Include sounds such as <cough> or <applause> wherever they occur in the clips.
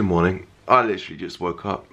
Good morning. I literally just woke up.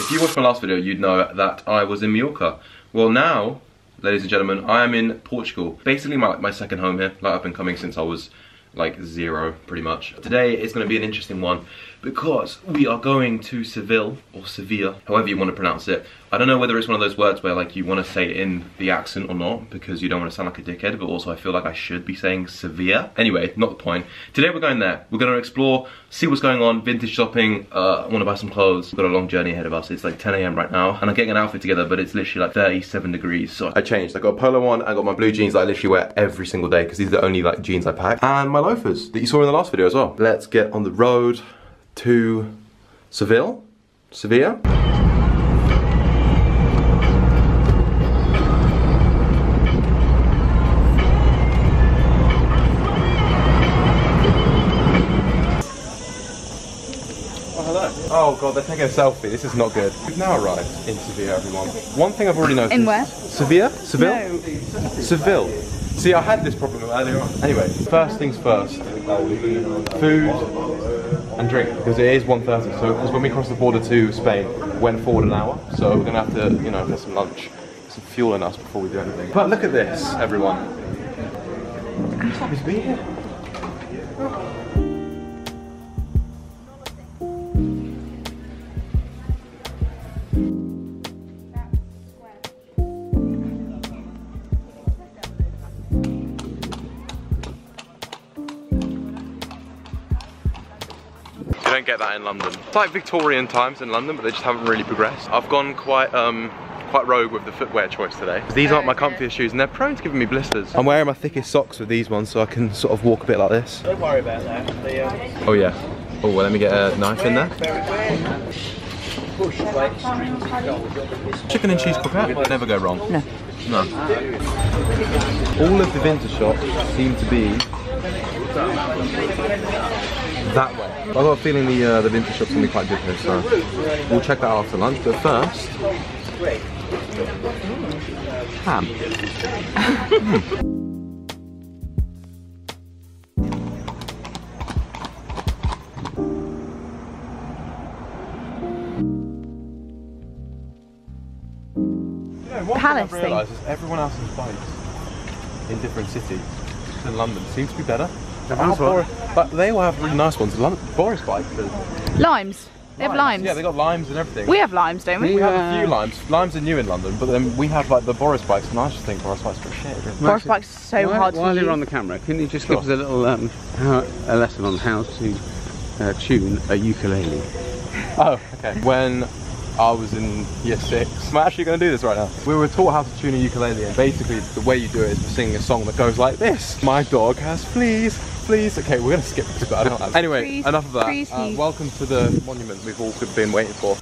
If you watched my last video, you'd know that I was in Mallorca. Well now, ladies and gentlemen, I am in Portugal. Basically my, my second home here. Like I've been coming since I was like zero pretty much. Today is going to be an interesting one because we are going to Seville or Sevilla, however you want to pronounce it. I don't know whether it's one of those words where like you want to say it in the accent or not because you don't want to sound like a dickhead, but also I feel like I should be saying Sevilla. Anyway, not the point. Today we're going there. We're going to explore, see what's going on, vintage shopping. Uh, I want to buy some clothes. We've got a long journey ahead of us. It's like 10 a.m. right now and I'm getting an outfit together, but it's literally like 37 degrees. So I changed. I got a polo on. I got my blue jeans that I literally wear every single day because these are the only like jeans I pack. And my loafers that you saw in the last video as well. Let's get on the road to Seville, Sevilla. Oh, hello. Oh god, they're taking a selfie. This is not good. We've now arrived in Sevilla, everyone. One thing I've already noticed. In where? Sevilla? Seville? No. Seville. See, I had this problem earlier on. Anyway, first things first. Food and drink, because it is 1.30. So, because when we cross the border to Spain, we went forward an hour. So we're gonna have to, you know, get some lunch, some fuel in us before we do anything. But look at this, everyone. I'm happy to be here. Don't get that in London. It's like Victorian times in London, but they just haven't really progressed. I've gone quite um quite rogue with the footwear choice today. These aren't my comfiest shoes and they're prone to giving me blisters. I'm wearing my thickest socks with these ones so I can sort of walk a bit like this. Don't worry about that. The, um, Oh yeah. Oh, well, let me get a knife in there. push like strings and gold. Chicken and cheese croquette, never go wrong. No. No. All of the vintage shops seem to be that way. I've got a feeling the uh, the vintage shop's gonna be quite good here, so we'll check that out after lunch. But first, ham. one Palace thing I've realised is everyone else's bikes in different cities in London seems to be better. Everyone's How boring- But they all have really nice ones. London, Boris bike. Limes. They have limes. Yeah, they got limes and everything. we have limes, don't we? We have a few limes. Limes are new in London, but then we have like the Boris bikes, and I just think Boris bikes are shit. Really. Boris bike's so while, hard to while use. you're on the camera, can you just Sure. give us a little um, how, a lesson on how to uh, tune a ukulele? Oh, okay. When I was in year six, I'm actually going to do this right now. We were taught how to tune a ukulele, and basically the way you do it is by singing a song that goes like this. My dog has fleas, fleas. Okay, we're going to skip this, but I don't. Anyway, Fleas, enough of that. fleas, Uh, welcome to the monument we've all been waiting for.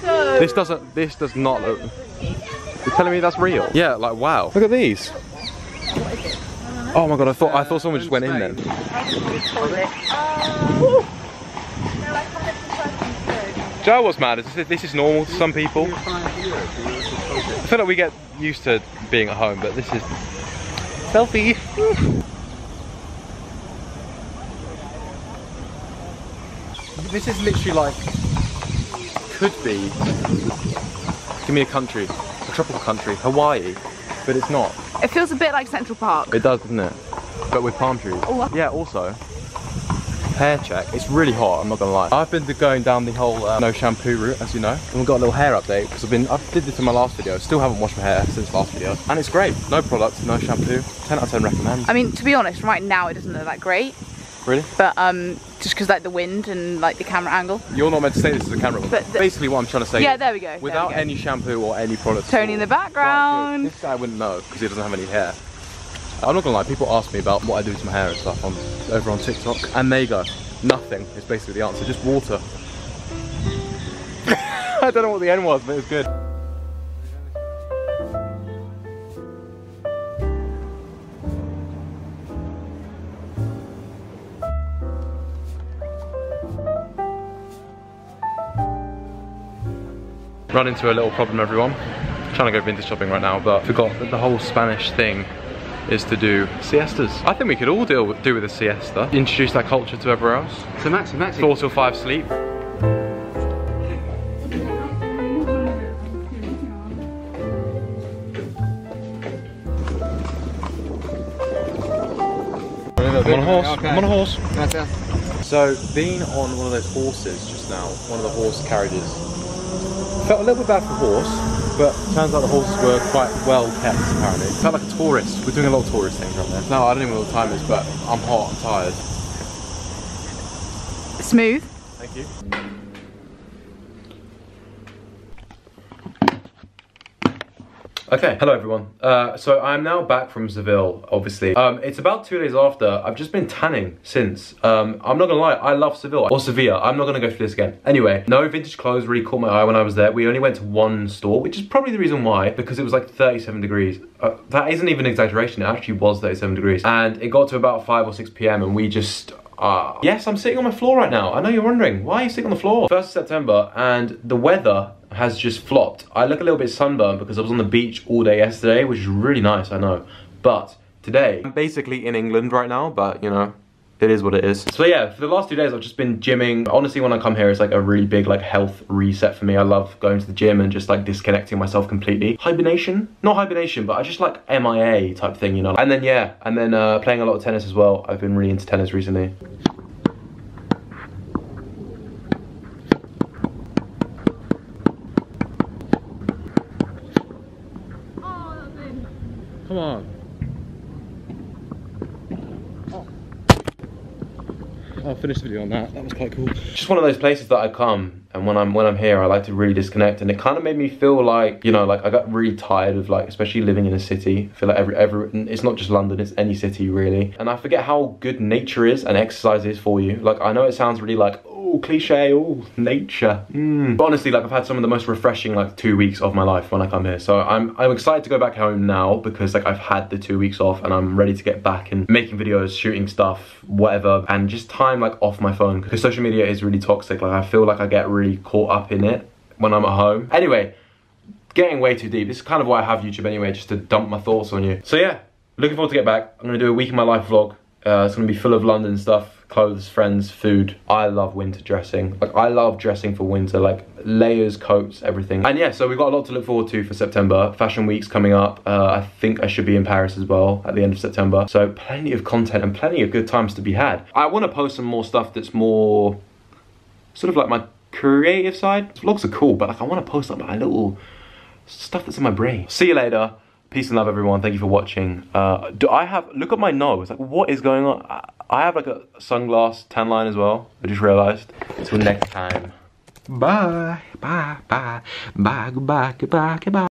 So This doesn't. This does not look. You're telling me that's real? Yeah. Like wow. Look at these. Oh my god! I thought I thought someone just went in then. Do you know what's mad? Is this, this is normal to some people. I feel like we get used to being at home, but this is selfie. This is literally like could be. Give me a country, a tropical country, Hawaii, but it's not. it feels a bit like Central Park. It does, doesn't it? But with palm trees. Oh. Yeah, also, hair check. It's really hot, I'm not gonna lie. I've been going down the whole uh, no shampoo route, as you know. And we've got a little hair update, because I've been, I did this in my last video. Still haven't washed my hair since last video. And it's great. No products, no shampoo. 10 out of 10 recommend. I mean, to be honest, right now it doesn't look that great, Really? but um, just because like the wind and like the camera angle. You're not meant to say this as a camera. But the- basically what I'm trying to say Yeah, there we go, there we Without go. any shampoo or any product. Tony in the background. This guy wouldn't know, because he doesn't have any hair. I'm not gonna lie, people ask me about what I do to my hair and stuff on over on TikTok, and they go, nothing It's basically the answer, just water. <laughs> I don't know what the end was, but it was good. Run into a little problem, everyone. Trying trying to go vintage shopping right now, but forgot that the whole Spanish thing is to do siestas. I think we could all deal with, do with a siesta. Introduce that culture to everywhere else. So Maxi, Maxi. Four till five sleep. I'm on a horse. I'm on a horse. So being on one of those horses just now, one of the horse carriages, felt a little bit bad for the horse, but turns out the horses were quite well kept apparently. Felt like a tourist. We're doing a lot of tourist things right there. No, I don't even know what the time is, but I'm hot, I'm tired. Smooth. Thank you. Okay, hello everyone. Uh, so I'm now back from Seville, obviously. Um, it's about two days after. I've just been tanning since. Um, I'm not gonna lie, I love Seville. Or Sevilla, I'm not gonna go through this again. Anyway, no vintage clothes really caught my eye when I was there. We only went to one store, which is probably the reason why, because it was like 37 degrees. Uh, that isn't even an exaggeration, it actually was 37 degrees. And it got to about 5 or 6 p.m. and we just uh, yes, I'm sitting on my floor right now. I know you're wondering, why are you sitting on the floor? 1st of September, and the weather has just flopped. I look a little bit sunburned because I was on the beach all day yesterday, which is really nice, I know. But today, I'm basically in England right now, but you know, it is what it is. So yeah, for the last two days I've just been gymming. Honestly, when I come here, it's like a really big like health reset for me. I love going to the gym and just like disconnecting myself completely. Hibernation? Not hibernation, but I just like MIA type thing, you know? And then yeah, and then uh, playing a lot of tennis as well. I've been really into tennis recently. Come on. Oh. I'll finish the video on that. That was quite cool. Just one of those places that I come and when I'm when I'm here I like to really disconnect and it kind of made me feel like, you know, like I got really tired of like especially living in a city. I feel like every every it's not just London, it's any city really. And I forget how good nature is and exercise is for you. Like I know it sounds really like oh cliche, all nature. Mm. But honestly, like I've had some of the most refreshing like two weeks of my life when I come here. So I'm I'm excited to go back home now because like I've had the two weeks off and I'm ready to get back and making videos, shooting stuff, whatever, and just time like off my phone because social media is really toxic. Like I feel like I get really caught up in it when I'm at home. Anyway, getting way too deep. This is kind of why I have YouTube anyway, just to dump my thoughts on you. So yeah, looking forward to get back. I'm gonna do a week in my life vlog. Uh, it's gonna be full of London stuff, clothes, friends, food. I love winter dressing. Like I love dressing for winter, like layers, coats, everything. And yeah, so we've got a lot to look forward to for September. Fashion Week's coming up. Uh, I think I should be in Paris as well at the end of September. So plenty of content and plenty of good times to be had. I wanna post some more stuff that's more sort of like my creative side. Vlogs are cool, but like I wanna post like my little stuff that's in my brain. See you later. Peace and love, everyone. Thank you for watching. Uh, do I have, look at my nose. Like, what is going on? I, have like a sunglass tan line as well. I just realized. Until next time. Bye. Bye. Bye. Bye. Goodbye. Goodbye. Goodbye.